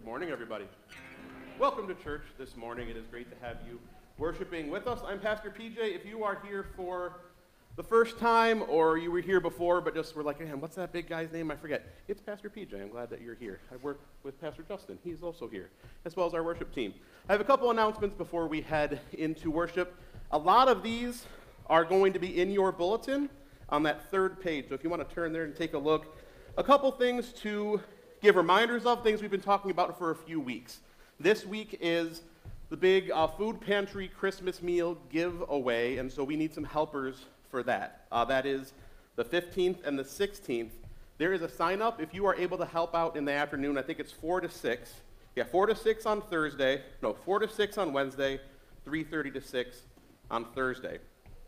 Good morning, everybody. Welcome to church this morning. It is great to have you worshiping with us. I'm Pastor PJ. If you are here for the first time or you were here before but just were like, man, what's that big guy's name? I forget. It's Pastor PJ. I'm glad that you're here. I work with Pastor Justin. He's also here, as well as our worship team. I have a couple announcements before we head into worship. A lot of these are going to be in your bulletin on that third page. So if you want to turn there and take a look, a couple things to give reminders of things we've been talking about for a few weeks. This week is the big uh, food pantry Christmas meal giveaway, and so we need some helpers for that. Uh, that is the 15th and the 16th. There is a sign up if you are able to help out in the afternoon. I think it's 4 to 6. Yeah, 4 to 6 on Thursday. No, 4 to 6 on Wednesday, 3:30 to 6 on Thursday.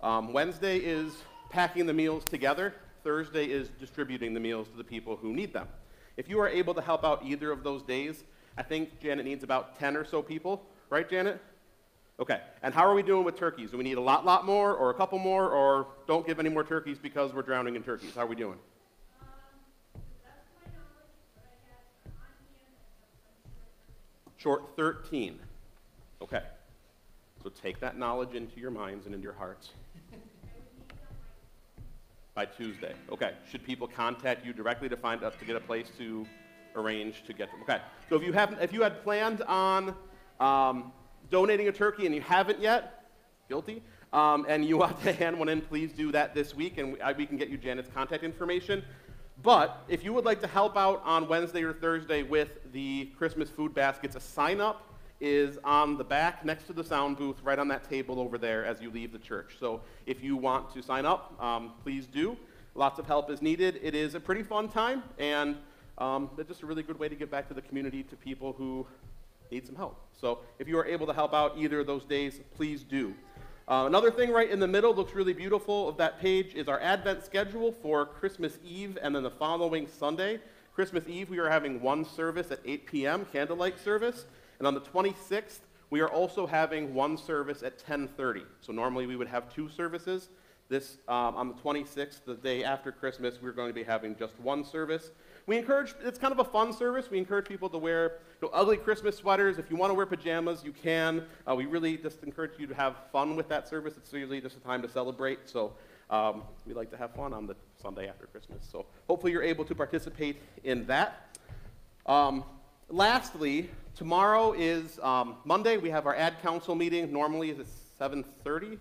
Um, Wednesday is packing the meals together. Thursday is distributing the meals to the people who need them. If you are able to help out either of those days, I think Janet needs about 10 or so people, right, Janet? Okay. And how are we doing with turkeys? Do we need a lot, lot more, or a couple more, or don't give any more turkeys because we're drowning in turkeys? How are we doing? Short 13. Okay. So take that knowledge into your minds and into your hearts. By Tuesday. Okay. Should people contact you directly to find us to get a place to arrange to get them? Okay. So if you haven't, if you had planned on um, donating a turkey and you haven't yet, guilty, um, and you want to hand one in, please do that this week, and we, I, we can get you Janet's contact information. But if you would like to help out on Wednesday or Thursday with the Christmas food baskets, a sign up is on the back next to the sound booth, right on that table over there as you leave the church. So if you want to sign up, um, please do. Lots of help is needed. It is a pretty fun time, and um, it's just a really good way to give back to the community, to people who need some help. So if you are able to help out either of those days, please do. Uh, another thing right in the middle looks really beautiful of that page is our Advent schedule for Christmas Eve and then the following Sunday. Christmas Eve, we are having one service at 8 p.m., candlelight service. And on the 26th, we are also having one service at 10:30. So normally we would have two services. This um, on the 26th, the day after Christmas, we're going to be having just one service. We encourage, it's kind of a fun service. We encourage people to wear you know, ugly Christmas sweaters. If you want to wear pajamas, you can. Uh, we really just encourage you to have fun with that service. It's usually just a time to celebrate. So um, we like to have fun on the Sunday after Christmas. So hopefully you're able to participate in that. Um, lastly, tomorrow is um, Monday. We have our ad council meeting. Normally it's 7.30.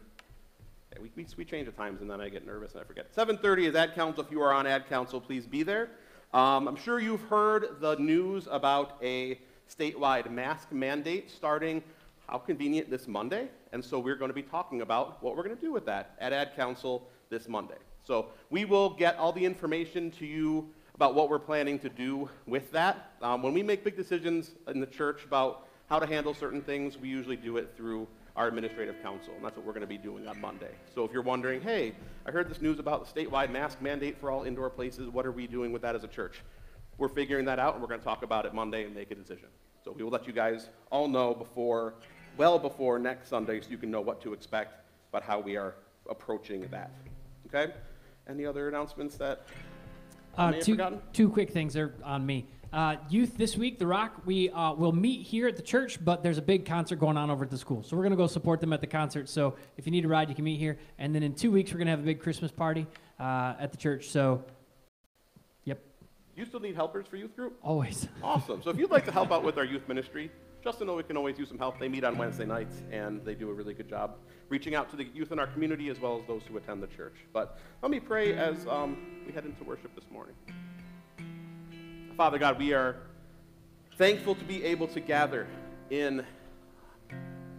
We, we, we change the times and then I get nervous and I forget. 7.30 is ad council. If you are on ad council, please be there. Um, I'm sure you've heard the news about a statewide mask mandate starting, how convenient, this Monday. And so we're going to be talking about what we're going to do with that at Ad Council this Monday. So we will get all the information to you about what we're planning to do with that. Um, when we make big decisions in the church about how to handle certain things, we usually do it through our administrative council, and that's what we're going to be doing on Monday. So if you're wondering, hey, I heard this news about the statewide mask mandate for all indoor places, what are we doing with that as a church? We're figuring that out, and we're going to talk about it Monday and make a decision. So we will let you guys all know before, well before next Sunday, so you can know what to expect about how we are approaching that. Okay? Any other announcements that Uh, two, two quick things are on me. Uh, youth this week, The Rock, we uh, will meet here at the church, but there's a big concert going on over at the school. So we're going to go support them at the concert. So if you need a ride, you can meet here. And then in two weeks, we're going to have a big Christmas party uh, at the church. So, yep, You still need helpers for youth group? always. Awesome. So if you'd like to help out with our youth ministry, Justin Owen can always use some help. They meet on Wednesday nights, and they do a really good job reaching out to the youth in our community as well as those who attend the church. But let me pray as um, we head into worship this morning. Father God, we are thankful to be able to gather in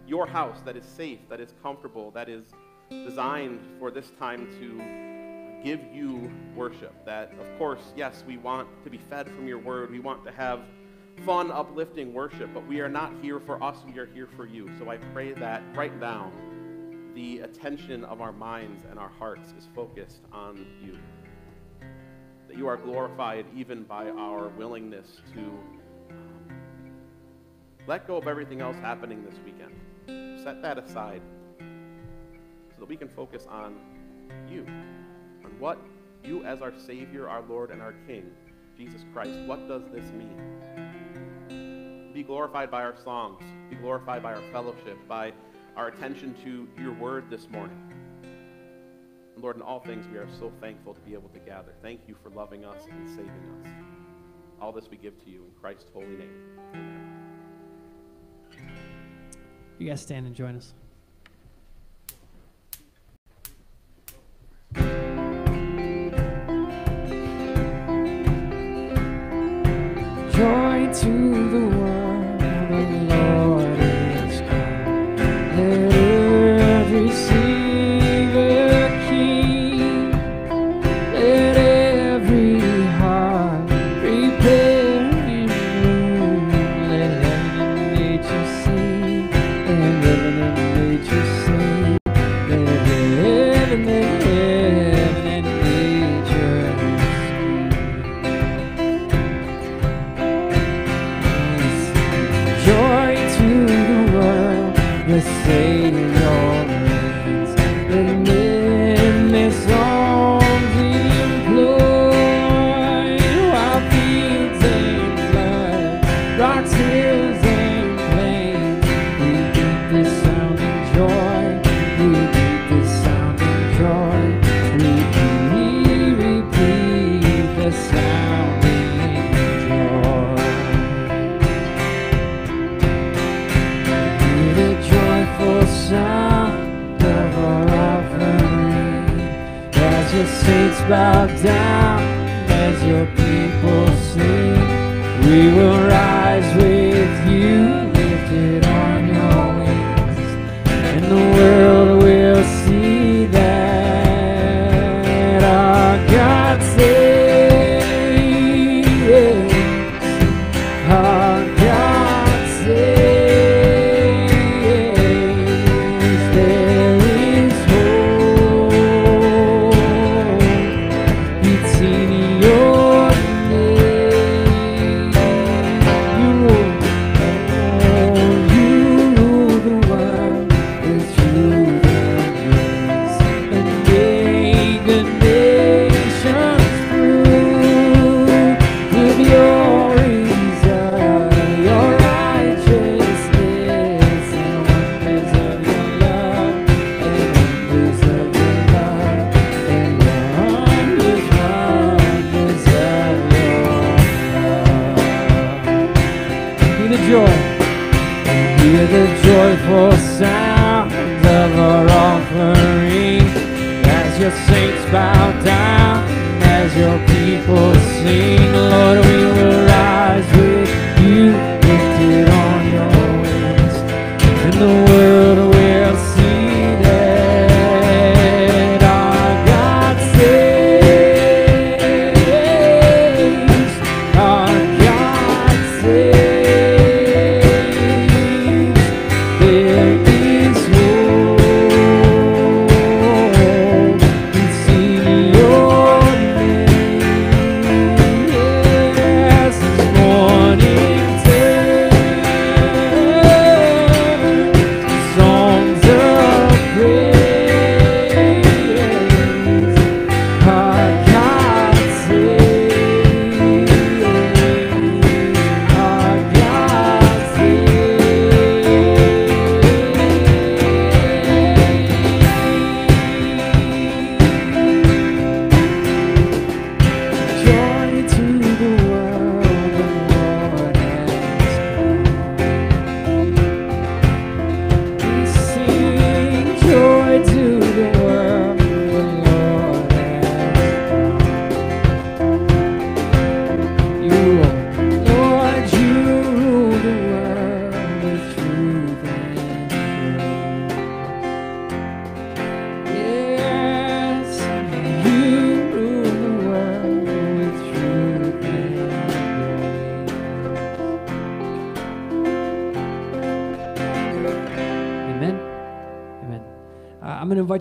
your house that is safe, that is comfortable, that is designed for this time to give you worship. That, of course, yes, we want to be fed from your word. We want to have fun, uplifting worship, but we are not here for us, we are here for you. So I pray that right now, the attention of our minds and our hearts is focused on you. That you are glorified even by our willingness to um, let go of everything else happening this weekend. Set that aside so that we can focus on you, on what you as our Savior, our Lord, and our King, Jesus Christ, what does this mean? be glorified by our songs, be glorified by our fellowship, by our attention to your word this morning. And Lord, in all things, we are so thankful to be able to gather. Thank you for loving us and saving us. All this we give to you in Christ's holy name. You guys stand and join us.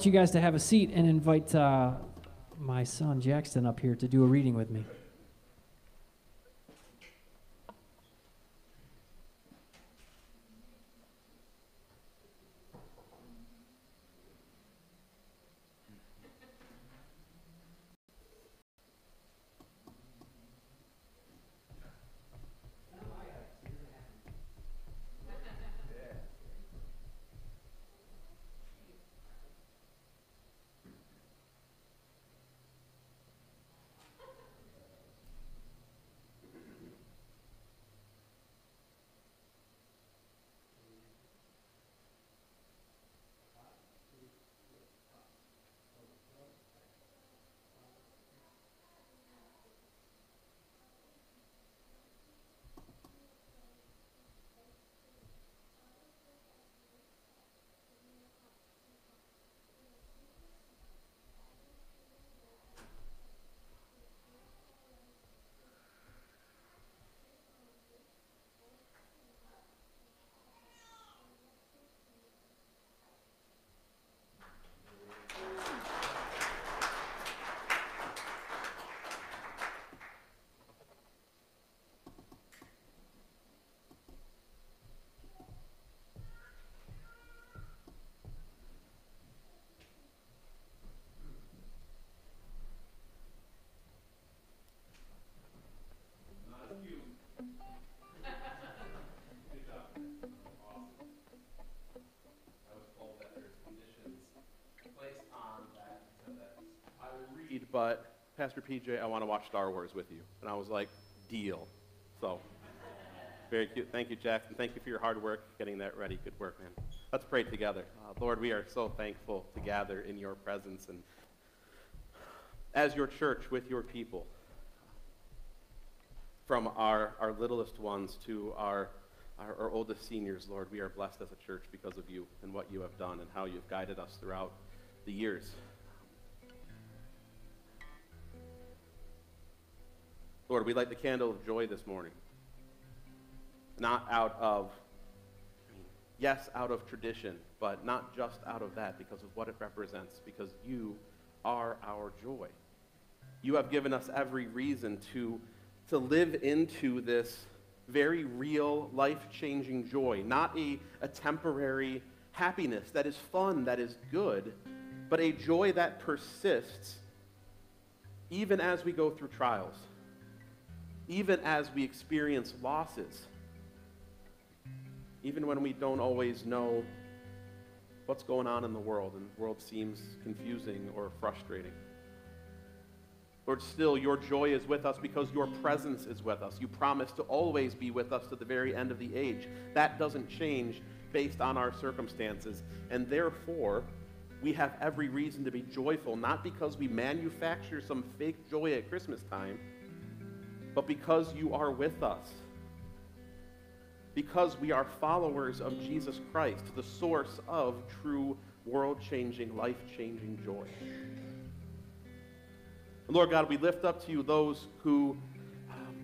you guys to have a seat and invite uh, my son Jackson up here to do a reading with me. PJ, I want to watch Star Wars with you. And I was like, deal. So, very cute. Thank you, Jackson. Thank you for your hard work getting that ready. Good work, man. Let's pray together. Uh, Lord, we are so thankful to gather in your presence and as your church with your people. From our, our littlest ones to our, our, our oldest seniors, Lord, we are blessed as a church because of you and what you have done and how you've guided us throughout the years. Lord, we light the candle of joy this morning. Not out of, yes, out of tradition, but not just out of that because of what it represents, because you are our joy. You have given us every reason to, to live into this very real, life changing joy, not a, a temporary happiness that is fun, that is good, but a joy that persists even as we go through trials even as we experience losses, even when we don't always know what's going on in the world and the world seems confusing or frustrating. Lord, still, your joy is with us because your presence is with us. You promise to always be with us to the very end of the age. That doesn't change based on our circumstances. And therefore, we have every reason to be joyful, not because we manufacture some fake joy at Christmas time but because you are with us. Because we are followers of Jesus Christ, the source of true world changing, life changing joy. And Lord God, we lift up to you those who um,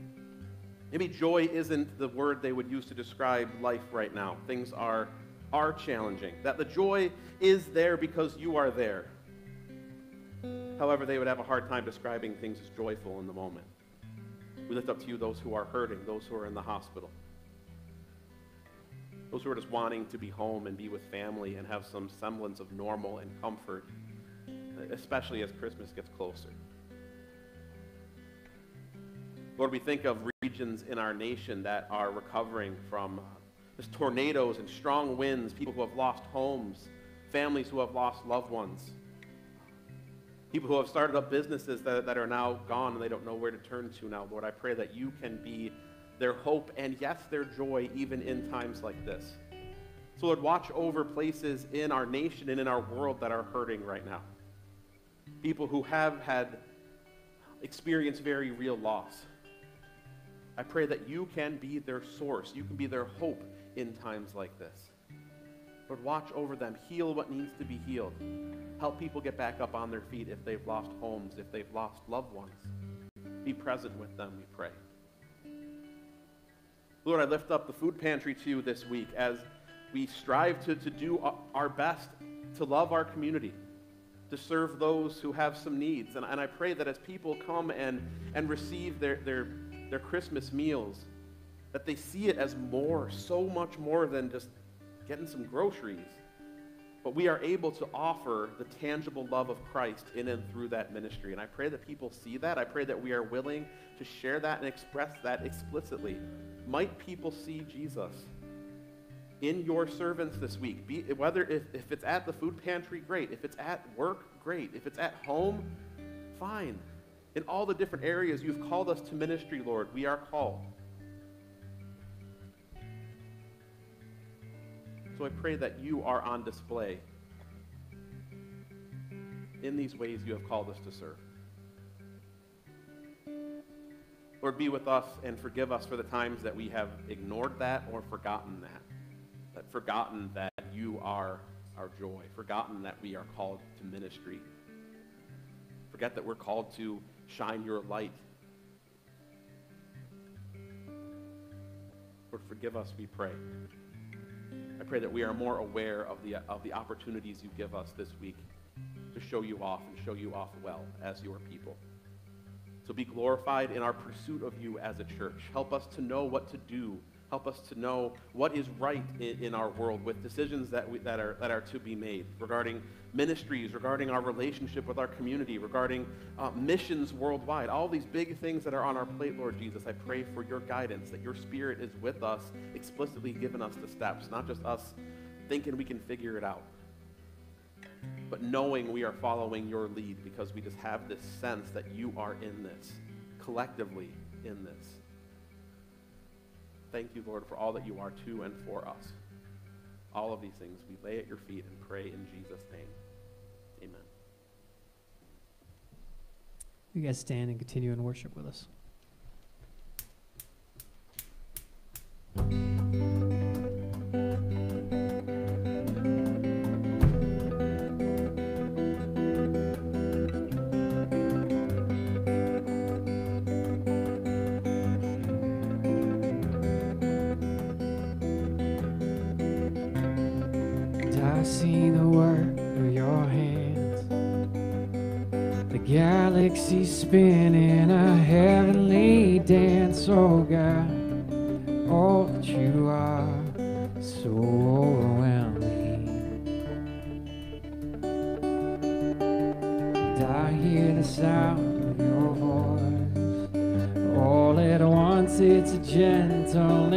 maybe joy isn't the word they would use to describe life right now. Things are, are challenging. That the joy is there because you are there. However, they would have a hard time describing things as joyful in the moment. We lift up to you those who are hurting, those who are in the hospital, those who are just wanting to be home and be with family and have some semblance of normal and comfort, especially as Christmas gets closer. Lord, we think of regions in our nation that are recovering from uh, just tornadoes and strong winds, people who have lost homes, families who have lost loved ones. People who have started up businesses that, that are now gone and they don't know where to turn to now, Lord, I pray that you can be their hope and, yes, their joy even in times like this. So, Lord, watch over places in our nation and in our world that are hurting right now. People who have had experienced very real loss. I pray that you can be their source. You can be their hope in times like this. Lord, watch over them. Heal what needs to be healed. Help people get back up on their feet if they've lost homes, if they've lost loved ones. Be present with them, we pray. Lord, I lift up the food pantry to you this week as we strive to, to do our best to love our community, to serve those who have some needs. And, and I pray that as people come and, and receive their, their, their Christmas meals, that they see it as more, so much more than just getting some groceries. But we are able to offer the tangible love of Christ in and through that ministry. And I pray that people see that. I pray that we are willing to share that and express that explicitly. Might people see Jesus in your servants this week? Be, whether if, if it's at the food pantry, great. If it's at work, great. If it's at home, fine. In all the different areas you've called us to ministry, Lord, we are called. So I pray that you are on display in these ways you have called us to serve. Lord, be with us and forgive us for the times that we have ignored that or forgotten that. That forgotten that you are our joy, forgotten that we are called to ministry. Forget that we're called to shine your light. Lord, forgive us, we pray. I pray that we are more aware of the, of the opportunities you give us this week to show you off and show you off well as your people. So be glorified in our pursuit of you as a church. Help us to know what to do Help us to know what is right in, in our world with decisions that, we, that, are, that are to be made regarding ministries, regarding our relationship with our community, regarding uh, missions worldwide. All these big things that are on our plate, Lord Jesus, I pray for your guidance, that your spirit is with us, explicitly giving us the steps, not just us thinking we can figure it out. but knowing we are following your lead because we just have this sense that you are in this, collectively in this. Thank you, Lord, for all that you are to and for us. All of these things we lay at your feet and pray in Jesus' name. Amen. You guys stand and continue in worship with us. Galaxy spinning a heavenly dance, oh God. Oh, that you are so overwhelming. And I hear the sound of your voice. All at once, it's a gentle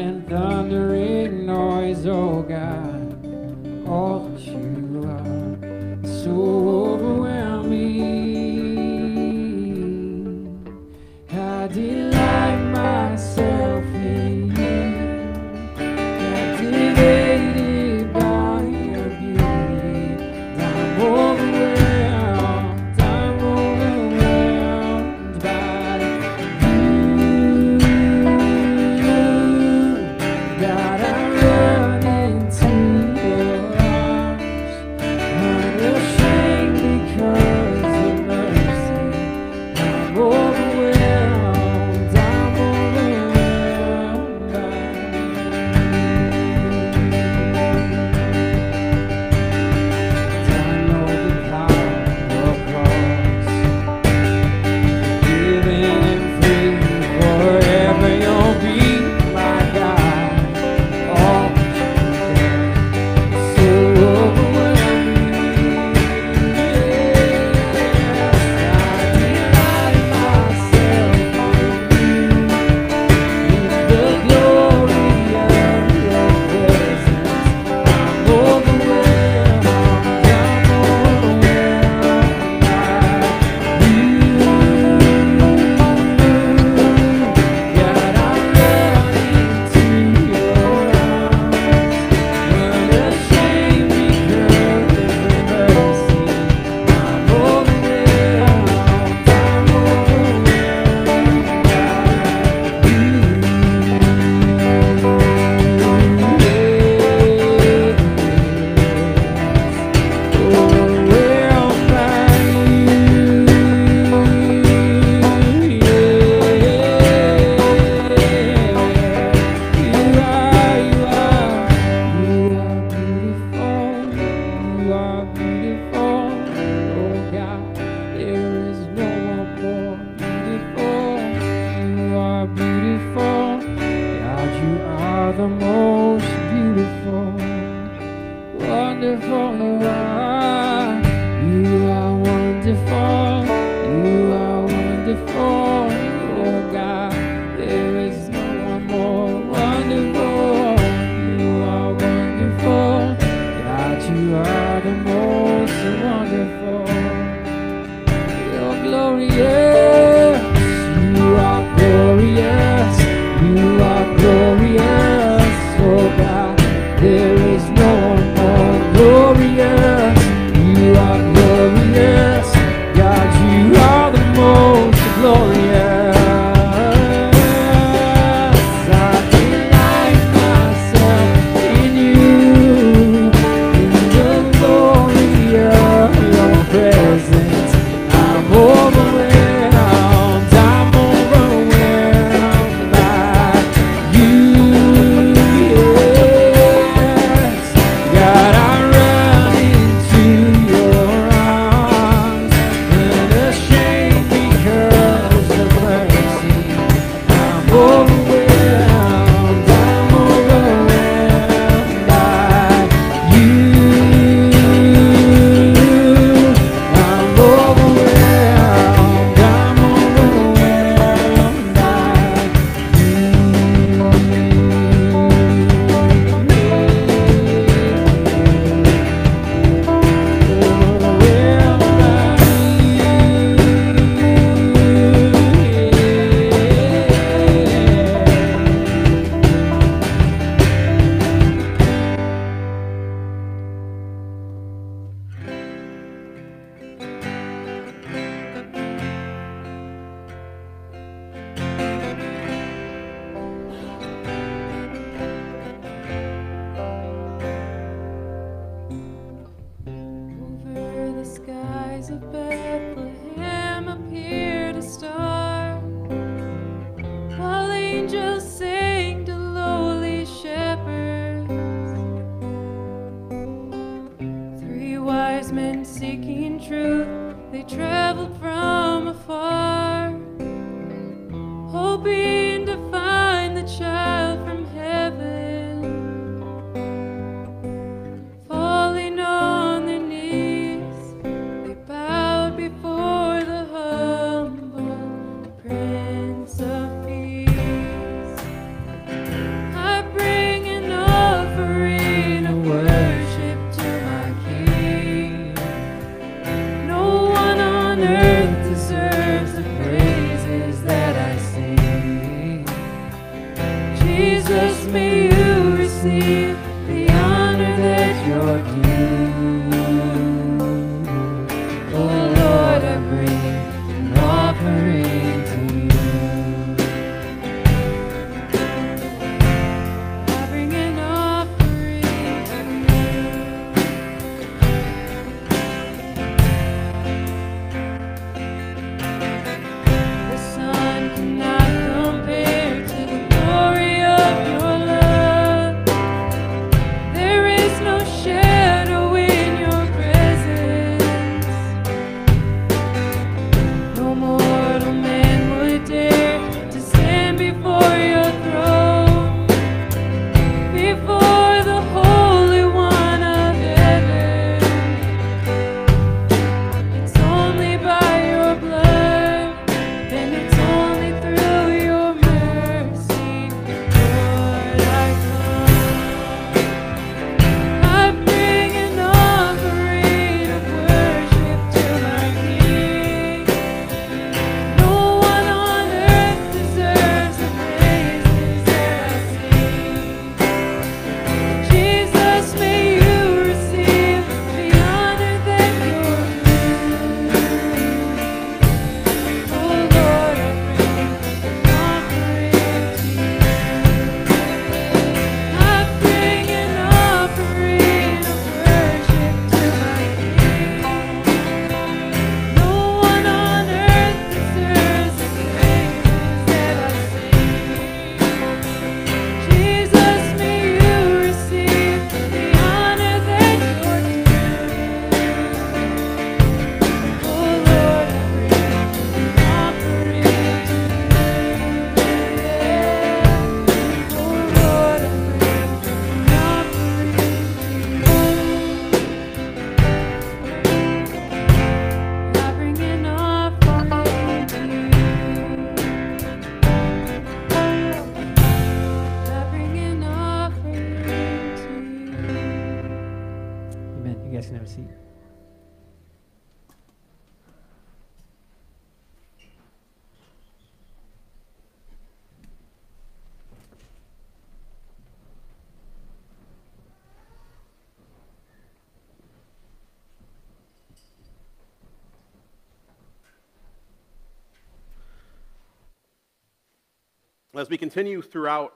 As we continue throughout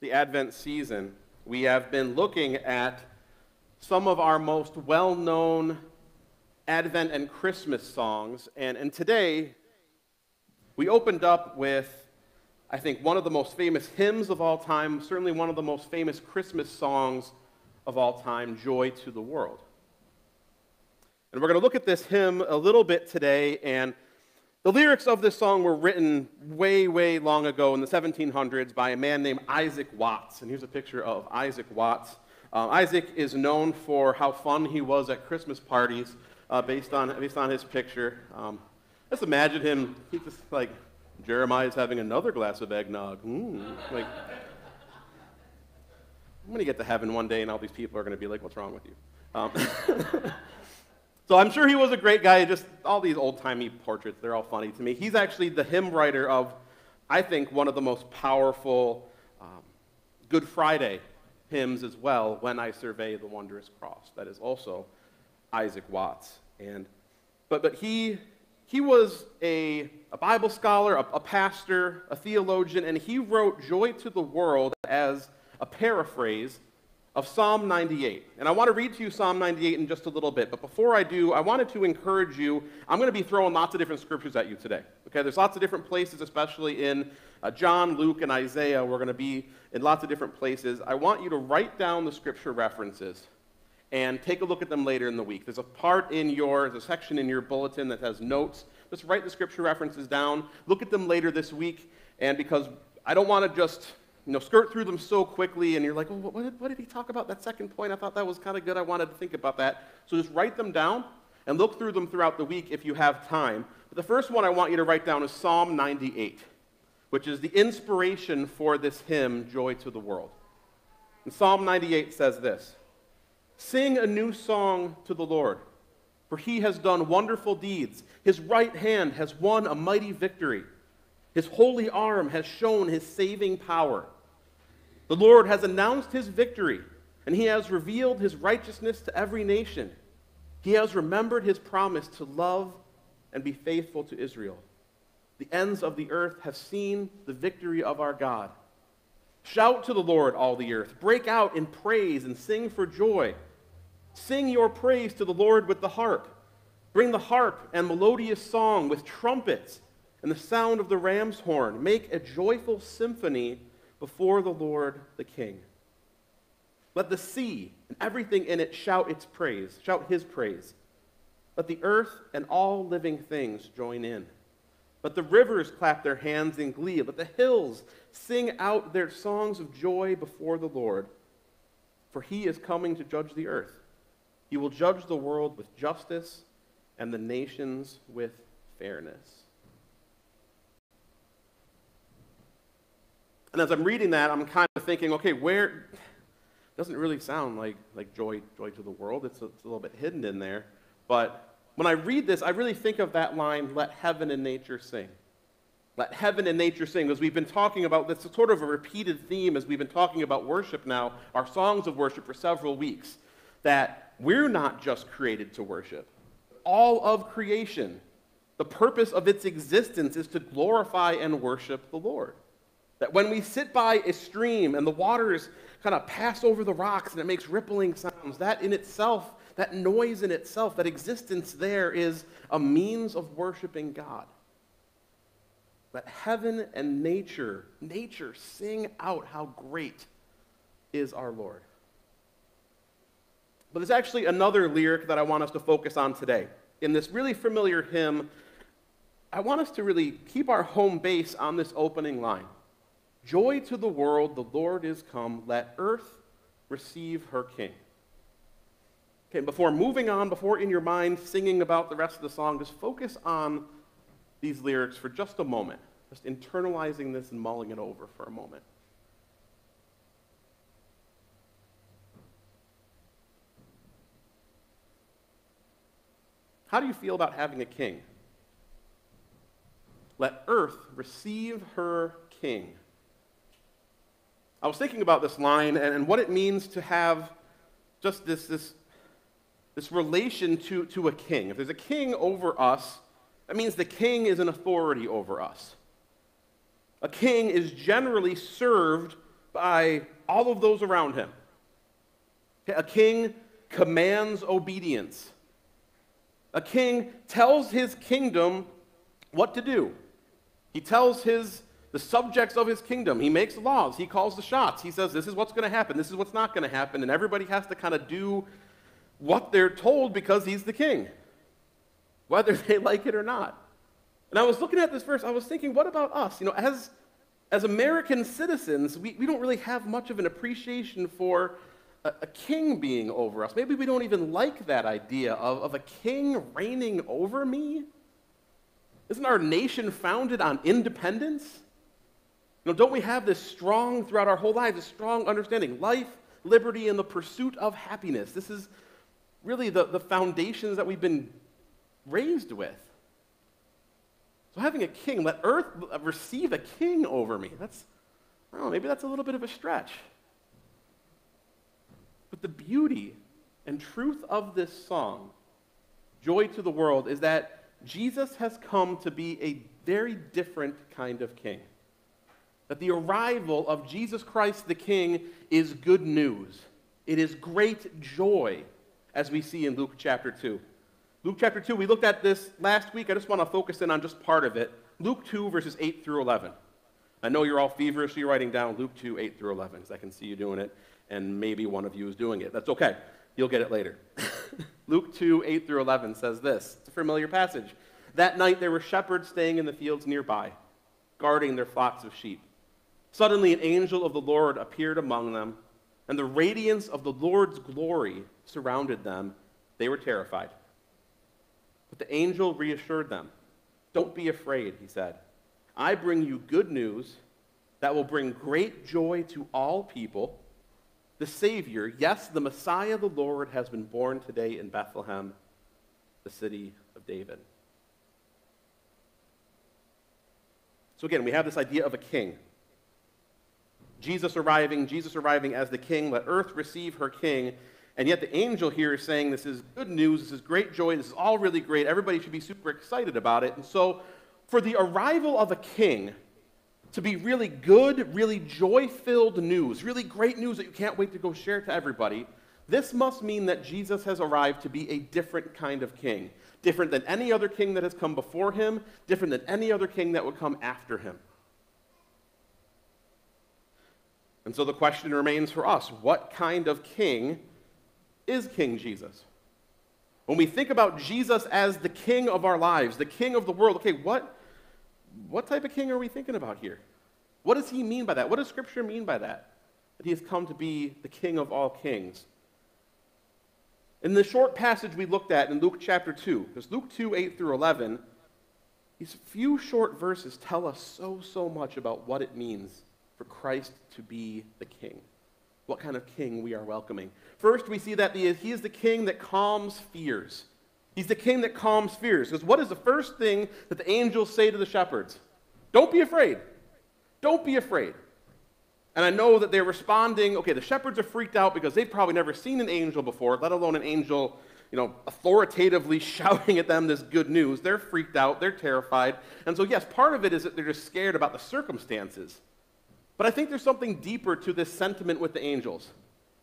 the Advent season, we have been looking at some of our most well known Advent and Christmas songs. And, and today, we opened up with, I think, one of the most famous hymns of all time, certainly one of the most famous Christmas songs of all time, Joy to the World. And we're going to look at this hymn a little bit today. And the lyrics of this song were written way, way long ago in the 1700s by a man named Isaac Watts. And here's a picture of Isaac Watts. Uh, Isaac is known for how fun he was at Christmas parties uh, based, on, based on his picture. Um, just imagine him, he's just like, Jeremiah's having another glass of eggnog. Mm, like, I'm going to get to heaven one day and all these people are going to be like, what's wrong with you? Um, So I'm sure he was a great guy. Just all these old timey portraits, they're all funny to me. He's actually the hymn writer of, I think, one of the most powerful um, Good Friday hymns as well, When I Survey the Wondrous Cross. That is also Isaac Watts. And, but, but he, he was a, a Bible scholar, a, a pastor, a theologian, and he wrote Joy to the World as a paraphrase of Psalm 98. And I want to read to you Psalm 98 in just a little bit. But before I do, I wanted to encourage you. I'm going to be throwing lots of different scriptures at you today. Okay, there's lots of different places, especially in uh, John, Luke, and Isaiah. We're going to be in lots of different places. I want you to write down the scripture references. and take a look at them later in the week. There's a part in your, there's a section in your bulletin that has notes. Just write the scripture references down. Look at them later this week, and because I don't want to just you know, skirt through them so quickly, and you're like, well, what, did, what did he talk about? That second point, I thought that was kind of good. I wanted to think about that. So just write them down and look through them throughout the week if you have time. But the first one I want you to write down is Psalm 98, which is the inspiration for this hymn, Joy to the World. And Psalm 98 says this Sing a new song to the Lord, for he has done wonderful deeds. His right hand has won a mighty victory. His holy arm has shown his saving power. The Lord has announced his victory, and he has revealed his righteousness to every nation. He has remembered his promise to love and be faithful to Israel. The ends of the earth have seen the victory of our God. Shout to the Lord, all the earth. Break out in praise and sing for joy. Sing your praise to the Lord with the harp. Bring the harp and melodious song with trumpets and the sound of the ram's horn. Make a joyful symphony before the Lord the King. Let the sea and everything in it shout its praise, shout his praise. Let the earth and all living things join in. Let the rivers clap their hands in glee. Let the hills sing out their songs of joy before the Lord. For he is coming to judge the earth. He will judge the world with justice and the nations with fairness. And as I'm reading that, I'm kind of thinking, okay, where doesn't really sound like, like joy, joy to the world. It's a, it's a little bit hidden in there. But when I read this, I really think of that line, let heaven and nature sing. Let heaven and nature sing. As we've been talking about, this sort of a repeated theme as we've been talking about worship now, our songs of worship for several weeks, that we're not just created to worship. All of creation, the purpose of its existence is to glorify and worship the Lord. That when we sit by a stream and the waters kind of pass over the rocks and it makes rippling sounds, that in itself, that noise in itself, that existence there is a means of worshiping God. Let heaven and nature, nature sing out how great is our Lord. But there's actually another lyric that I want us to focus on today. In this really familiar hymn, I want us to really keep our home base on this opening line. Joy to the world, the Lord is come. Let earth receive her king. Okay, before moving on, before in your mind singing about the rest of the song, just focus on these lyrics for just a moment. Just internalizing this and mulling it over for a moment. How do you feel about having a king? Let earth receive her king. I was thinking about this line and, and what it means to have just this, this, this relation to, to a king. If there's a king over us, that means the king is an authority over us. A king is generally served by all of those around him. A king commands obedience. A king tells his kingdom what to do. He tells his the subjects of his kingdom. He makes laws. He calls the shots. He says, This is what's going to happen. This is what's not going to happen. And everybody has to kind of do what they're told because he's the king, whether they like it or not. And I was looking at this verse, I was thinking, what about us? You know, as, as American citizens, we, we don't really have much of an appreciation for a, a king being over us. Maybe we don't even like that idea of, of a king reigning over me. Isn't our nation founded on independence? Don't we have this strong, throughout our whole lives, this strong understanding? Life, liberty, and the pursuit of happiness. This is really the, the foundations that we've been raised with. So having a king, let earth receive a king over me. That's, know, maybe that's a little bit of a stretch. But the beauty and truth of this song, Joy to the World, is that Jesus has come to be a very different kind of king that the arrival of Jesus Christ the King is good news. It is great joy, as we see in Luke chapter 2. Luke chapter 2, we looked at this last week. I just want to focus in on just part of it. Luke 2, verses 8 through 11. I know you're all feverishly writing down Luke 2, 8 through 11, because I can see you doing it, and maybe one of you is doing it. That's okay. You'll get it later. Luke 2, 8 through 11 says this. It's a familiar passage. That night there were shepherds staying in the fields nearby, guarding their flocks of sheep. Suddenly an angel of the Lord appeared among them, and the radiance of the Lord's glory surrounded them. They were terrified. But the angel reassured them. Don't be afraid, he said. I bring you good news that will bring great joy to all people. The Savior, yes, the Messiah, the Lord, has been born today in Bethlehem, the city of David. So again, we have this idea of a king. Jesus arriving, Jesus arriving as the king, let earth receive her king. And yet the angel here is saying this is good news, this is great joy, this is all really great. Everybody should be super excited about it. And so, for the arrival of a king to be really good, really joy filled news, really great news that you can't wait to go share to everybody, this must mean that Jesus has arrived to be a different kind of king. Different than any other king that has come before him, different than any other king that would come after him. And so the question remains for us what kind of king is King Jesus? When we think about Jesus as the king of our lives, the king of the world, okay, what, what type of king are we thinking about here? What does he mean by that? What does Scripture mean by that? That he has come to be the king of all kings. In the short passage we looked at in Luke chapter 2, because Luke 2, 8 through 11, these few short verses tell us so, so much about what it means for Christ to be the king. What kind of king we are welcoming. First, we see that he is the king that calms fears. He's the king that calms fears. Because what is the first thing that the angels say to the shepherds? Don't be afraid. Don't be afraid. And I know that they're responding, okay, the shepherds are freaked out because they've probably never seen an angel before, let alone an angel, you know, authoritatively shouting at them this good news. They're freaked out, they're terrified. And so, yes, part of it is that they're just scared about the circumstances. But I think there's something deeper to this sentiment with the angels.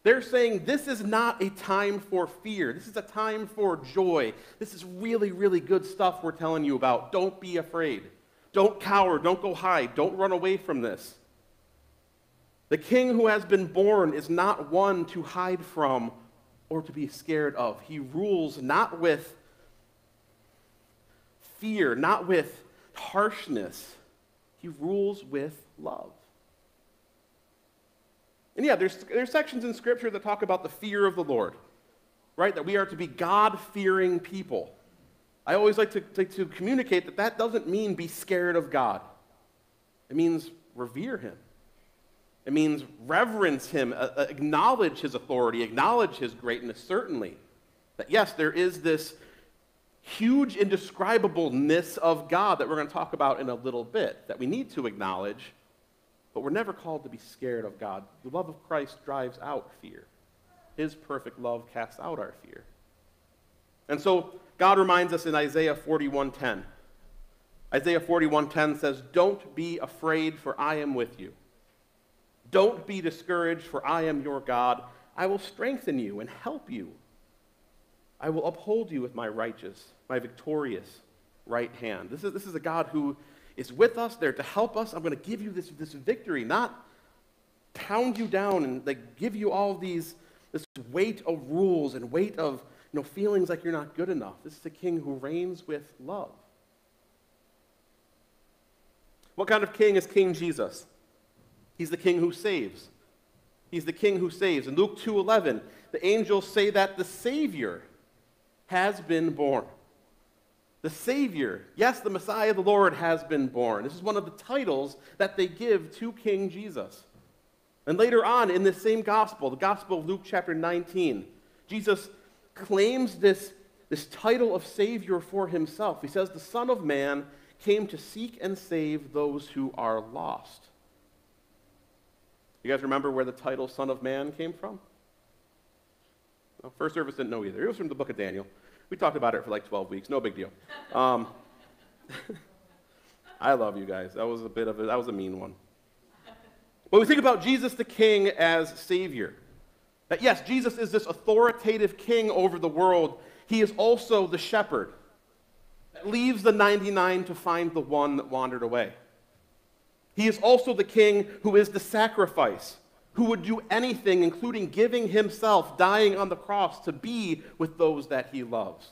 They're saying this is not a time for fear. This is a time for joy. This is really, really good stuff we're telling you about. Don't be afraid. Don't cower. Don't go hide. Don't run away from this. The king who has been born is not one to hide from or to be scared of. He rules not with fear, not with harshness. He rules with love. And yeah, there's, there's sections in Scripture that talk about the fear of the Lord, right? That we are to be God fearing people. I always like to, to, to, communicate that that doesn't mean be scared of God, it means revere Him. It means reverence Him, acknowledge His authority, acknowledge His greatness, certainly. That yes, there is this huge indescribableness of God that we're going to talk about in a little bit that we need to acknowledge. But we're never called to be scared of God. The love of Christ drives out fear. His perfect love casts out our fear. And so God reminds us in Isaiah 41:10. Isaiah 41:10 says, "Don't be afraid, for I am with you. Don't be discouraged, for I am your God. I will strengthen you and help you. I will uphold you with my righteous, my victorious right hand." This is, this is a God who is with us, there to help us. I'm going to give you this, this victory, not pound you down and like give you all these this weight of rules and weight of you know feelings like you're not good enough. This is a king who reigns with love. What kind of king is King Jesus? He's the king who saves. He's the king who saves. In Luke 2:11, the angels say that the savior has been born. The Savior, yes, the Messiah, the Lord, has been born. This is one of the titles that they give to King Jesus. And later on in this same gospel, the Gospel of Luke, chapter 19, Jesus claims this, this title of Savior for himself. He says, The Son of Man came to seek and save those who are lost. You guys remember where the title Son of Man came from? Well, first service didn't know either. It was from the book of Daniel. We talked about it for like 12 weeks. No big deal. Um, I love you guys. That was a bit of a, that was a mean one. When we think about Jesus the King as Savior, that yes, Jesus is this authoritative king over the world, he is also the shepherd that leaves the 99 to find the one that wandered away. He is also the king who is the sacrifice who would do anything, including giving himself, dying on the cross to be with those that he loves.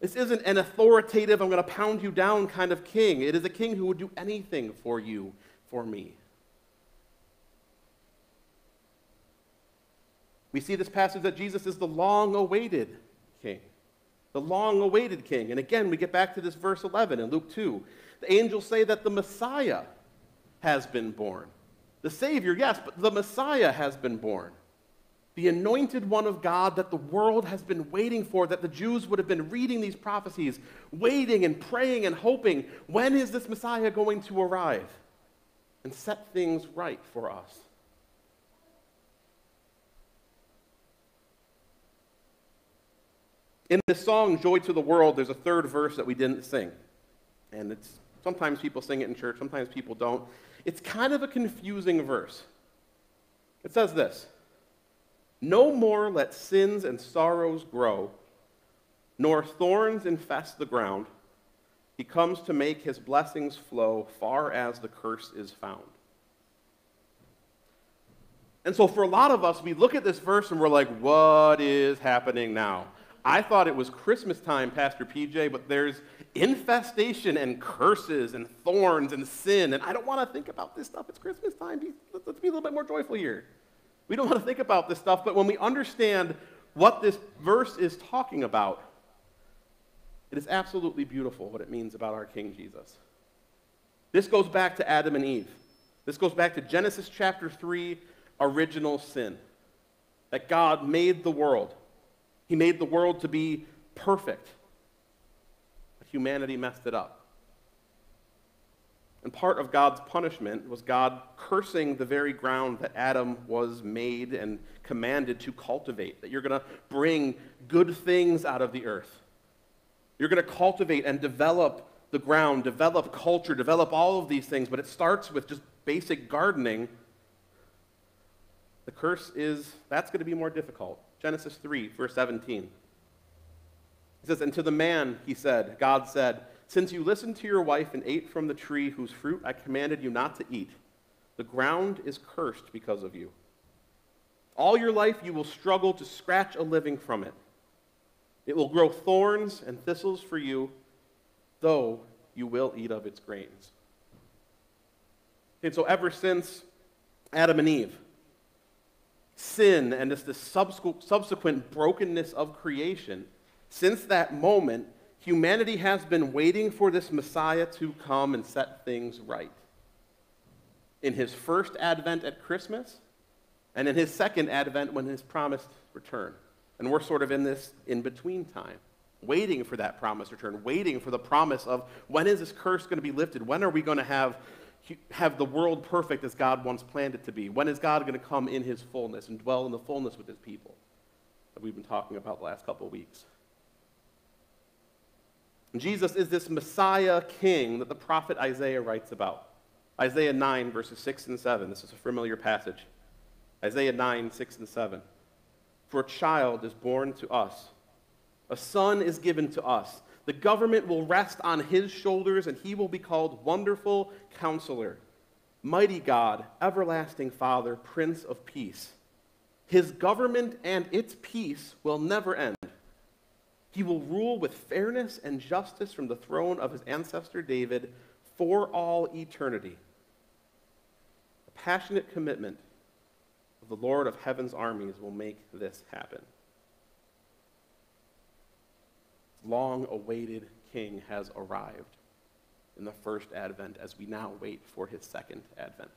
This isn't an authoritative, I'm going to pound you down kind of king. It is a king who would do anything for you, for me. We see this passage that Jesus is the long awaited king. The long awaited king. And again, we get back to this verse 11 in Luke 2. The angels say that the Messiah has been born. The Savior, yes, but the Messiah has been born. The anointed one of God that the world has been waiting for, that the Jews would have been reading these prophecies, waiting and praying and hoping. When is this Messiah going to arrive and set things right for us? In this song, Joy to the World, there's a third verse that we didn't sing. And it's sometimes people sing it in church, sometimes people don't. It's kind of a confusing verse. It says this No more let sins and sorrows grow, nor thorns infest the ground. He comes to make his blessings flow far as the curse is found. And so, for a lot of us, we look at this verse and we're like, what is happening now? I thought it was Christmas time, Pastor PJ, but there's infestation and curses and thorns and sin, and I don't want to think about this stuff. It's Christmas time. Let's be a little bit more joyful here. We don't want to think about this stuff, but when we understand what this verse is talking about, it is absolutely beautiful what it means about our King Jesus. This goes back to Adam and Eve. This goes back to Genesis chapter 3, original sin. That God made the world. He made the world to be perfect. But humanity messed it up. And part of God's punishment was God cursing the very ground that Adam was made and commanded to cultivate, that you're going to bring good things out of the earth. You're going to cultivate and develop the ground, develop culture, develop all of these things, but it starts with just basic gardening. The curse is that's going to be more difficult. Genesis 3, verse 17. He says, And to the man, he said, God said, Since you listened to your wife and ate from the tree whose fruit I commanded you not to eat, the ground is cursed because of you. All your life you will struggle to scratch a living from it. It will grow thorns and thistles for you, though you will eat of its grains. And so, ever since Adam and Eve, sin and this, this subsequent brokenness of creation, since that moment, humanity has been waiting for this Messiah to come and set things right. In his first advent at Christmas, and in his second advent when his promised return. And we're sort of in this in between time, waiting for that promised return, waiting for the promise of when is this curse going to be lifted? When are we going to have have the world perfect as God once planned it to be? When is God going to come in his fullness and dwell in the fullness with his people? That we've been talking about the last couple of weeks. Jesus is this Messiah king that the prophet Isaiah writes about. Isaiah 9, verses 6 and 7. This is a familiar passage. Isaiah 9, 6 and 7. For a child is born to us, a son is given to us the government will rest on his shoulders, and he will be called Wonderful Counselor, Mighty God, Everlasting Father, Prince of Peace. His government and its peace will never end. He will rule with fairness and justice from the throne of his ancestor David for all eternity. A passionate commitment of the Lord of heaven's armies will make this happen. Long awaited king has arrived in the first advent as we now wait for his second advent.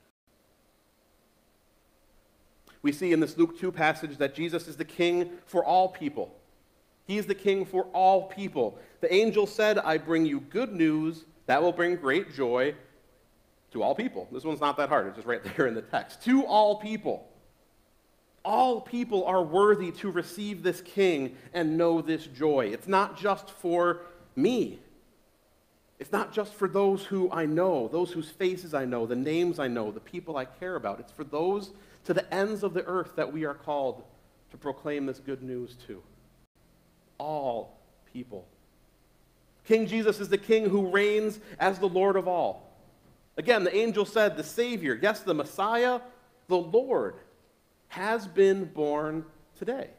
We see in this Luke 2 passage that Jesus is the king for all people. He is the king for all people. The angel said, I bring you good news that will bring great joy to all people. This one's not that hard, it's just right there in the text. To all people all people are worthy to receive this king and know this joy. It's not just for me. It's not just for those who I know, those whose faces I know, the names I know, the people I care about. It's for those to the ends of the earth that we are called to proclaim this good news to. All people. King Jesus is the king who reigns as the Lord of all. Again, the angel said, the Savior, yes, the Messiah, the Lord has been born today.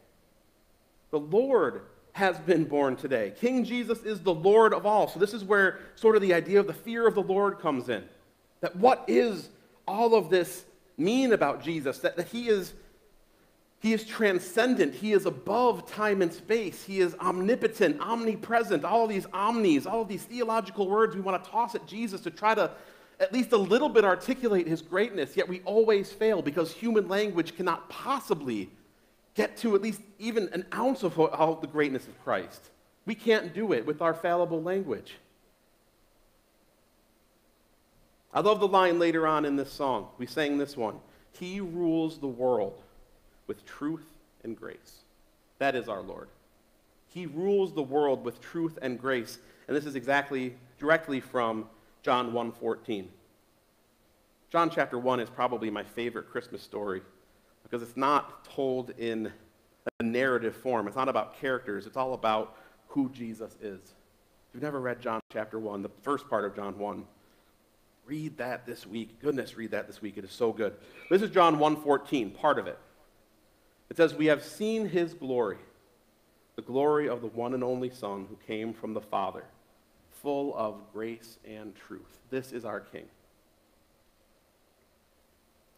The Lord has been born today. King Jesus is the Lord of all. So, this is where sort of the idea of the fear of the Lord comes in. That what is all of this mean about Jesus? That, that he is he is transcendent. He is above time and space. He is omnipotent, omnipresent. All these omnis, all of these theological words we want to toss at Jesus to try to at least a little bit articulate his greatness, yet we always fail because human language cannot possibly get to at least even an ounce of all the greatness of Christ. We can't do it with our fallible language. I love the line later on in this song. We sang this one He rules the world with truth and grace. That is our Lord. He rules the world with truth and grace. And this is exactly directly from John 1:14. John chapter 1 is probably my favorite Christmas story because it's not told in a narrative form. It's not about characters. It's all about who Jesus is. If you've never read John chapter 1, the first part of John 1, read that this week. Goodness, read that this week. It is so good. This is John 1:14, part of it. It says, We have seen his glory, the glory of the one and only Son who came from the Father, full of grace and truth. This is our King.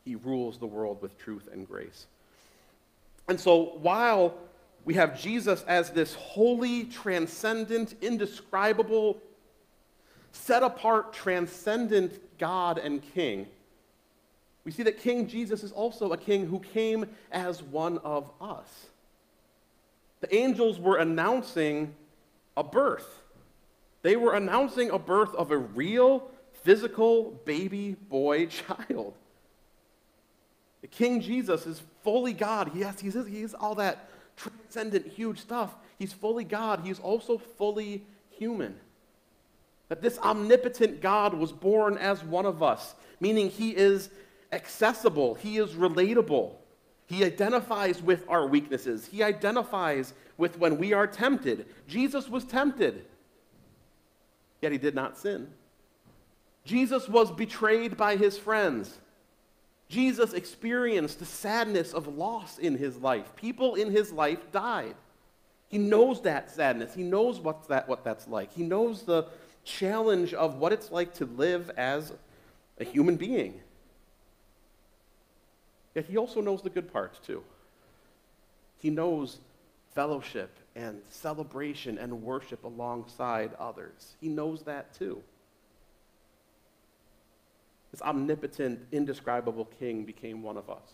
He rules the world with truth and grace. And so while we have Jesus as this holy, transcendent, indescribable, set apart, transcendent God and King, we see that King Jesus is also a king who came as one of us. The angels were announcing a birth. They were announcing a birth of a real, physical baby boy child. The King Jesus is fully God. Yes, he's, all that transcendent, huge stuff. He's fully God. He's also fully human. That this omnipotent God was born as one of us, meaning he is accessible, he is relatable. He identifies with our weaknesses. He identifies with when we are tempted. Jesus was tempted, yet he did not sin. Jesus was betrayed by his friends. Jesus experienced the sadness of loss in his life. People in his life died. He knows that sadness. He knows what's that, what that's like. He knows the challenge of what it's like to live as a human being. Yet he also knows the good parts too. He knows fellowship and celebration and worship alongside others. He knows that too. This omnipotent, indescribable king became one of us.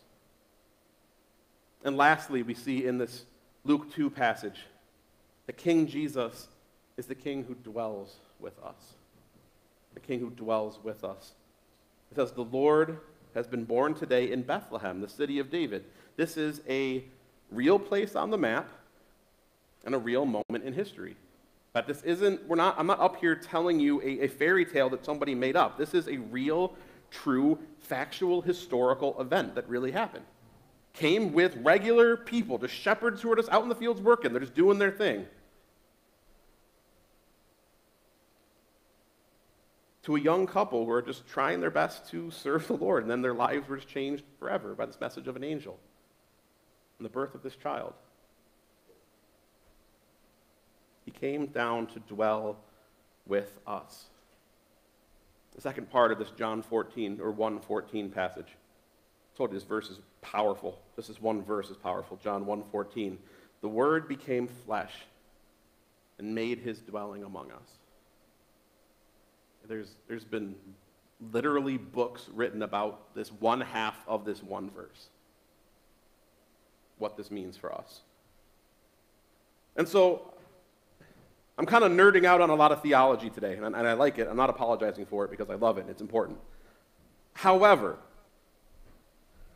And lastly, we see in this Luke 2 passage that King Jesus is the king who dwells with us. The king who dwells with us. It says, The Lord has been born today in Bethlehem, the city of David. This is a real place on the map and a real moment in history. But this isn't, we're not, I'm not up here telling you a, a fairy tale that somebody made up. This is a real, true, factual, historical event that really happened. Came with regular people, just shepherds who are just out in the fields working. They're just doing their thing. to a young couple who are just trying their best to serve the Lord, and then their lives were just changed forever by this message of an angel and the birth of this child. He came down to dwell with us. The second part of this John 14 or 114 passage. I told you this verse is powerful. This is one verse is powerful. John 1:14. The word became flesh and made his dwelling among us. There's, there's been literally books written about this one half of this one verse, what this means for us. And so I'm kind of nerding out on a lot of theology today, and, and I like it. I'm not apologizing for it because I love it, it's important. However,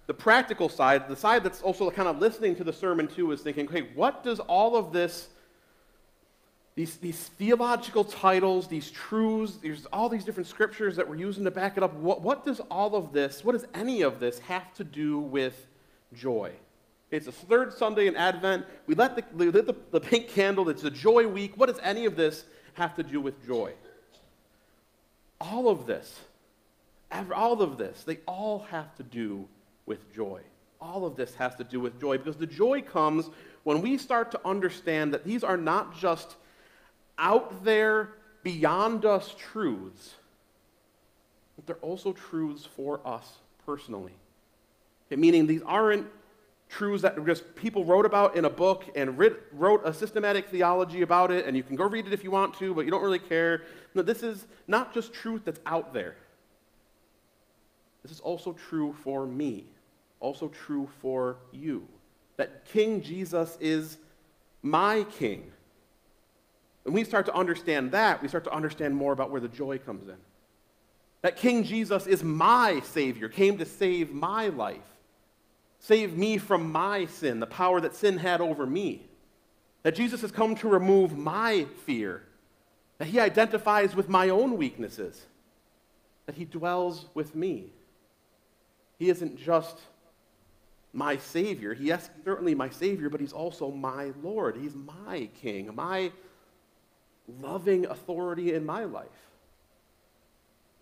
the practical side, the side that's also kind of listening to the sermon too, is thinking, okay, what does all of this these, these theological titles, these truths, there's all these different scriptures that we're using to back it up. What, what does all of this, what does any of this have to do with joy? It's the third Sunday in Advent. We lit the, we lit the, the pink candle. It's the joy week. What does any of this have to do with joy? All of this, all of this, they all have to do with joy. All of this has to do with joy because the joy comes when we start to understand that these are not just out there, beyond us truths, but they're also truths for us personally. Okay, meaning these aren't truths that just people wrote about in a book and writ, wrote a systematic theology about it, and you can go read it if you want to, but you don't really care. No, this is not just truth that's out there. This is also true for me, also true for you. That King Jesus is my king. When we start to understand that, we start to understand more about where the joy comes in. That King Jesus is my Savior, came to save my life, save me from my sin, the power that sin had over me. That Jesus has come to remove my fear, that He identifies with my own weaknesses, that He dwells with me. He isn't just my Savior. He is certainly my Savior, but He's also my Lord. He's my King, my loving authority in my life.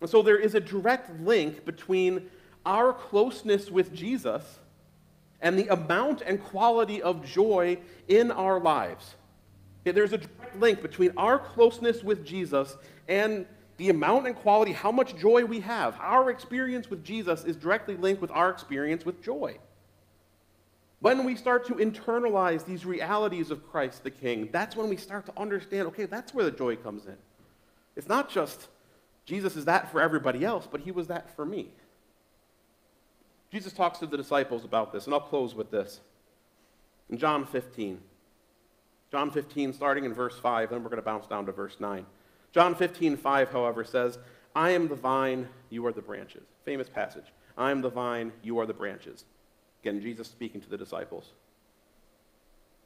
And so there is a direct link between our closeness with Jesus and the amount and quality of joy in our lives. There's a direct link between our closeness with Jesus and the amount and quality, how much joy we have. Our experience with Jesus is directly linked with our experience with joy. When we start to internalize these realities of Christ the King, that's when we start to understand okay, that's where the joy comes in. It's not just Jesus is that for everybody else, but he was that for me. Jesus talks to the disciples about this, and I'll close with this. In John 15, John 15, starting in verse 5, then we're going to bounce down to verse 9. John 15, 5, however, says, I am the vine, you are the branches. Famous passage. I am the vine, you are the branches. Again, Jesus speaking to the disciples.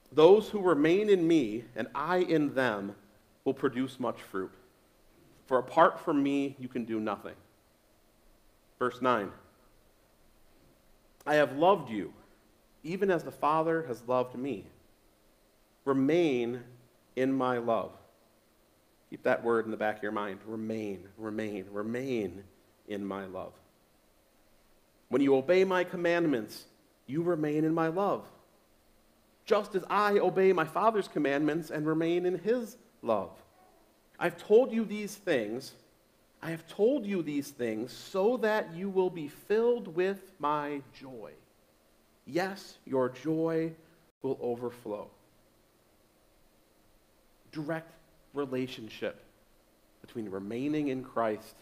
Those who remain in me and I in them will produce much fruit. For apart from me, you can do nothing. Verse 9 I have loved you, even as the Father has loved me. Remain in my love. Keep that word in the back of your mind. Remain, remain, remain in my love. When you obey my commandments, you remain in my love, just as I obey my Father's commandments and remain in his love. I've told you these things. I have told you these things so that you will be filled with my joy. Yes, your joy will overflow. Direct relationship between remaining in Christ,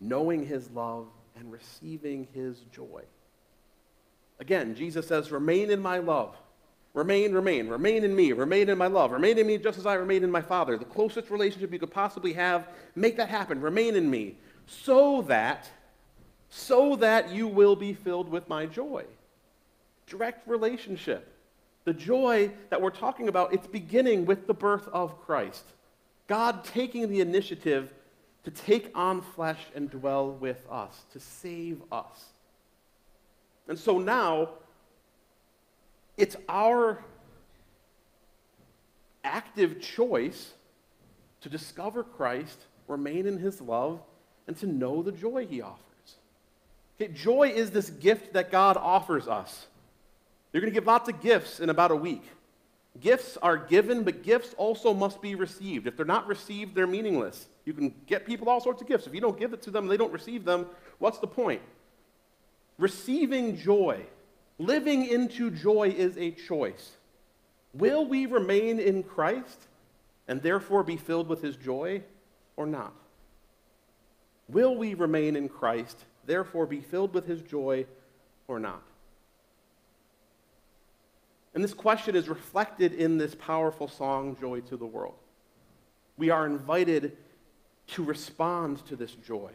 knowing his love, and receiving his joy. Again, Jesus says, Remain in my love. Remain, remain, remain in me, remain in my love, remain in me just as I remain in my Father. The closest relationship you could possibly have, make that happen. Remain in me, so that, so that you will be filled with my joy. Direct relationship. The joy that we're talking about, it's beginning with the birth of Christ. God taking the initiative to take on flesh and dwell with us, to save us. And so now, it's our active choice to discover Christ, remain in his love, and to know the joy he offers. Okay, joy is this gift that God offers us. You're going to give lots of gifts in about a week. Gifts are given, but gifts also must be received. If they're not received, they're meaningless. You can get people all sorts of gifts. If you don't give it to them, they don't receive them, what's the point? Receiving joy, living into joy is a choice. Will we remain in Christ and therefore be filled with his joy or not? Will we remain in Christ, therefore be filled with his joy or not? And this question is reflected in this powerful song, Joy to the World. We are invited to respond to this joy.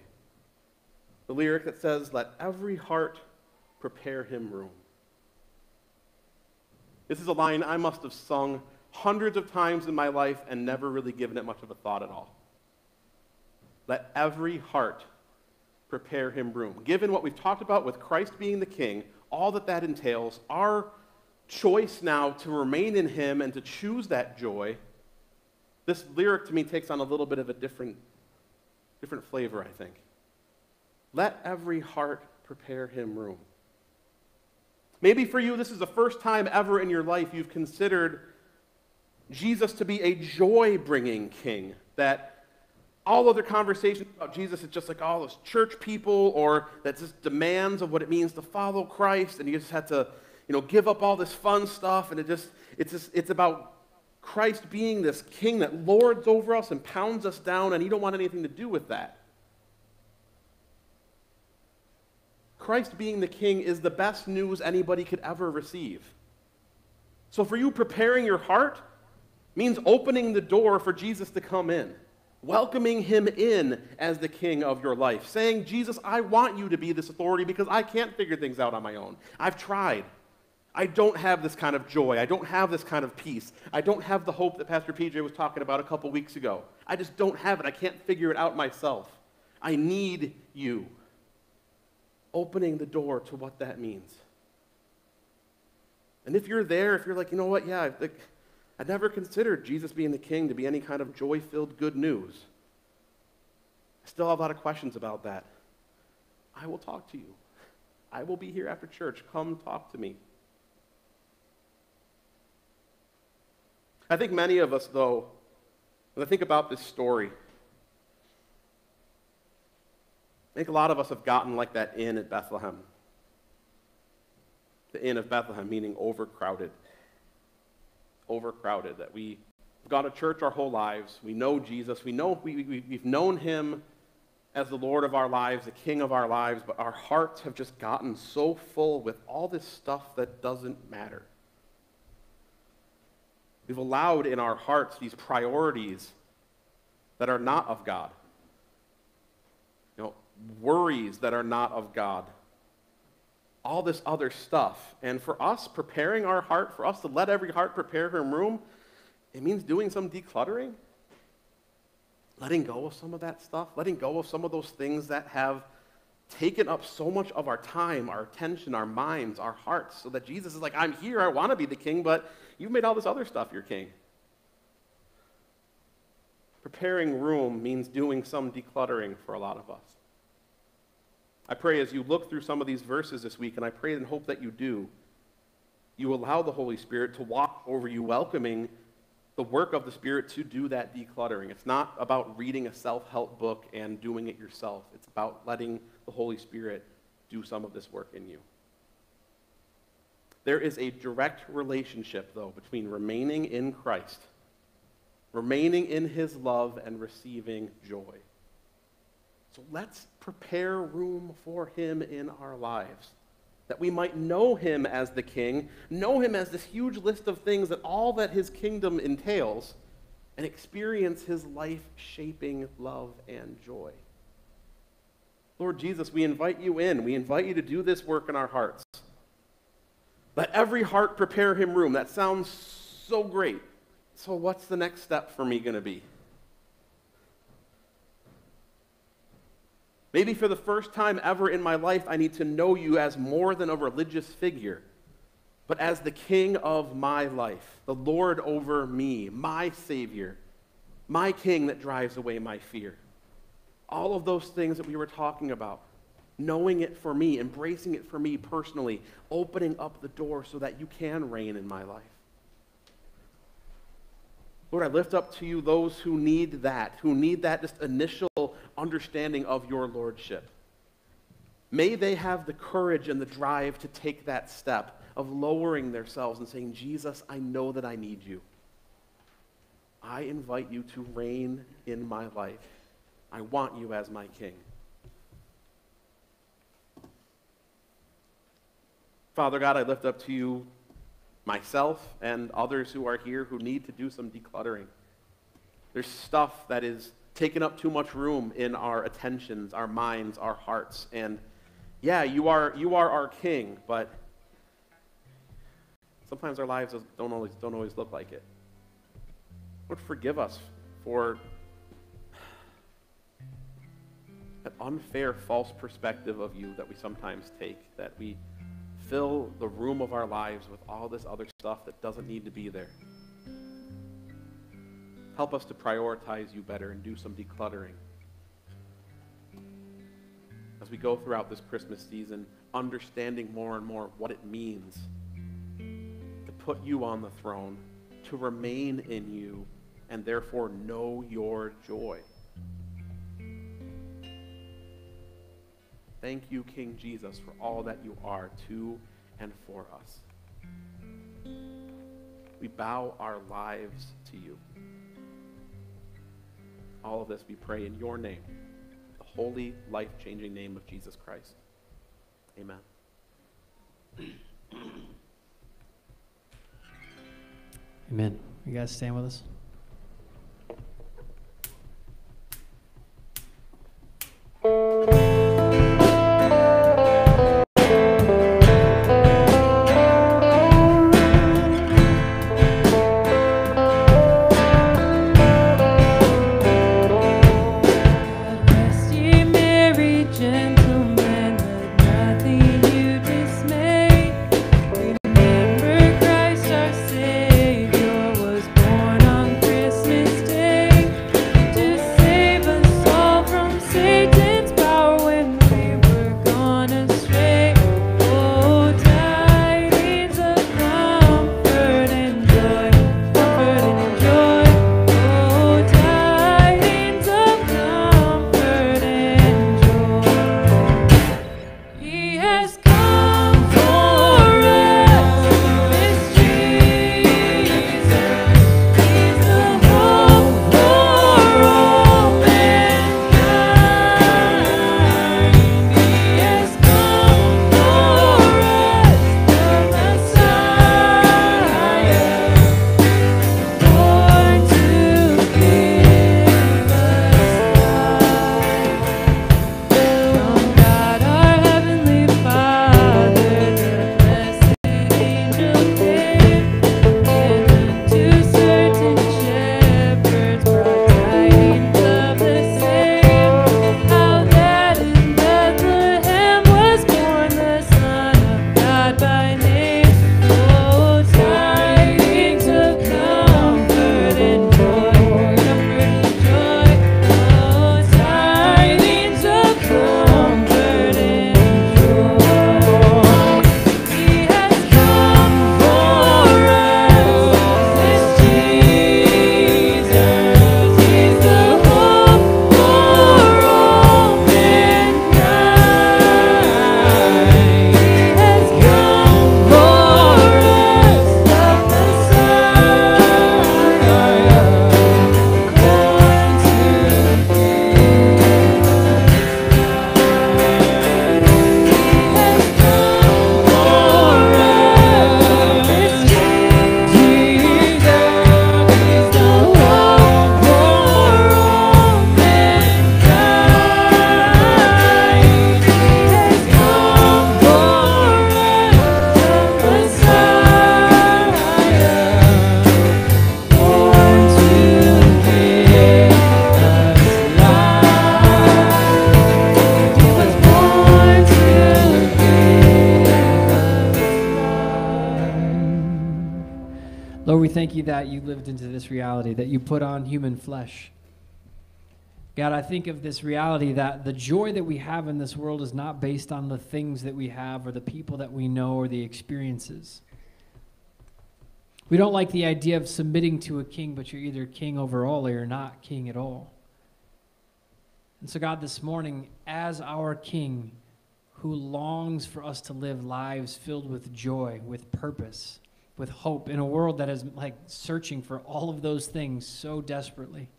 The lyric that says, Let every heart prepare him room. This is a line I must have sung hundreds of times in my life and never really given it much of a thought at all. Let every heart prepare him room. Given what we've talked about with Christ being the king, all that that entails, our choice now to remain in him and to choose that joy, this lyric to me takes on a little bit of a different, different flavor, I think. Let every heart prepare him room. Maybe for you, this is the first time ever in your life you've considered Jesus to be a joy bringing king. That all other conversations about Jesus is just like all those church people, or that just demands of what it means to follow Christ, and you just have to, you know, give up all this fun stuff, and it just, it's just, it's about Christ being this king that lords over us and pounds us down, and you don't want anything to do with that. Christ being the king is the best news anybody could ever receive. So for you, preparing your heart means opening the door for Jesus to come in, welcoming him in as the king of your life, saying, Jesus, I want you to be this authority because I can't figure things out on my own. I've tried. I don't have this kind of joy. I don't have this kind of peace. I don't have the hope that Pastor PJ was talking about a couple weeks ago. I just don't have it. I can't figure it out myself. I need you opening the door to what that means. And if you're there, if you're like, you know what, yeah, like, I never considered Jesus being the king to be any kind of joy filled good news. I still have a lot of questions about that. I will talk to you. I will be here after church. Come talk to me. I think many of us, though, when I think about this story, I think a lot of us have gotten like that inn at Bethlehem. The inn of Bethlehem, meaning overcrowded. Overcrowded. That we've gone to church our whole lives. We know Jesus. We know, we, we, we've known him as the Lord of our lives, the King of our lives, but our hearts have just gotten so full with all this stuff that doesn't matter. We've allowed in our hearts these priorities that are not of God worries that are not of God, all this other stuff. And for us, preparing our heart, for us to let every heart prepare her room, it means doing some decluttering, letting go of some of that stuff, letting go of some of those things that have taken up so much of our time, our attention, our minds, our hearts, so that Jesus is like, I'm here, I want to be the king, but you've made all this other stuff your king. Preparing room means doing some decluttering for a lot of us. I pray as you look through some of these verses this week, and I pray and hope that you do, you allow the Holy Spirit to walk over you, welcoming the work of the Spirit to do that decluttering. It's not about reading a self help book and doing it yourself, it's about letting the Holy Spirit do some of this work in you. There is a direct relationship, though, between remaining in Christ, remaining in his love, and receiving joy. So let's prepare room for him in our lives, that we might know him as the king, know him as this huge list of things that all that his kingdom entails, and experience his life shaping love and joy. Lord Jesus, we invite you in. We invite you to do this work in our hearts. Let every heart prepare him room. That sounds so great. So, what's the next step for me going to be? Maybe for the first time ever in my life, I need to know you as more than a religious figure, but as the king of my life, the Lord over me, my Savior, my king that drives away my fear. All of those things that we were talking about, knowing it for me, embracing it for me personally, opening up the door so that you can reign in my life. Lord, I lift up to you those who need that, who need that just initial understanding of your lordship. May they have the courage and the drive to take that step of lowering themselves and saying, Jesus, I know that I need you. I invite you to reign in my life. I want you as my king. Father God, I lift up to you myself and others who are here who need to do some decluttering. There's stuff that is taking up too much room in our attentions, our minds, our hearts. And yeah, you are, you are our king, but sometimes our lives don't always, don't always look like it. Lord, forgive us for an unfair, false perspective of you that we sometimes take, that we fill the room of our lives with all this other stuff that doesn't need to be there. Help us to prioritize you better and do some decluttering. As we go throughout this Christmas season, understanding more and more what it means to put you on the throne, to remain in you, and therefore know your joy. Thank you, King Jesus, for all that you are to and for us. We bow our lives to you. All of this we pray in your name, the holy, life changing name of Jesus Christ. Amen. Amen. You guys stand with us? Thank you that you lived into this reality, that you put on human flesh. God, I think of this reality that the joy that we have in this world is not based on the things that we have or the people that we know or the experiences. We don't like the idea of submitting to a king, but you're either king over all or you're not king at all. And so, God, this morning, as our king who longs for us to live lives filled with joy, with purpose, with hope in a world that is like searching for all of those things so desperately.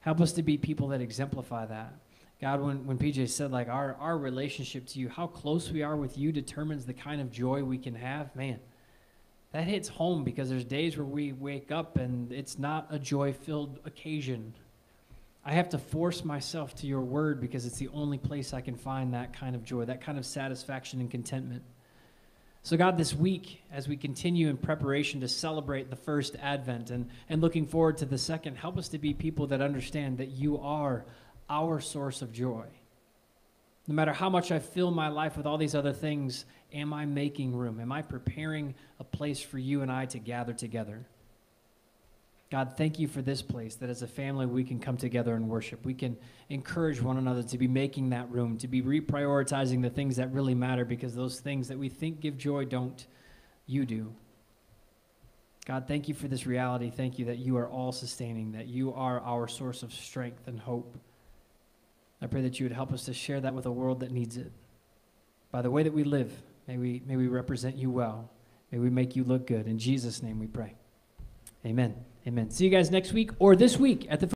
Help us to be people that exemplify that. God, when, when PJ said like our, our relationship to you, how close we are with you determines the kind of joy we can have, man, that hits home because there's days where we wake up and it's not a joy filled occasion. I have to force myself to your word because it's the only place I can find that kind of joy, that kind of satisfaction and contentment. So, God, this week, as we continue in preparation to celebrate the first Advent and, and looking forward to the second, help us to be people that understand that you are our source of joy. No matter how much I fill my life with all these other things, am I making room? Am I preparing a place for you and I to gather together? God, thank you for this place that as a family we can come together and worship. We can encourage one another to be making that room, to be reprioritizing the things that really matter because those things that we think give joy don't. You do. God, thank you for this reality. Thank you that you are all sustaining, that you are our source of strength and hope. I pray that you would help us to share that with a world that needs it. By the way that we live, may we, may we represent you well. May we make you look good. In Jesus' name we pray. Amen. Amen. See you guys next week or this week at the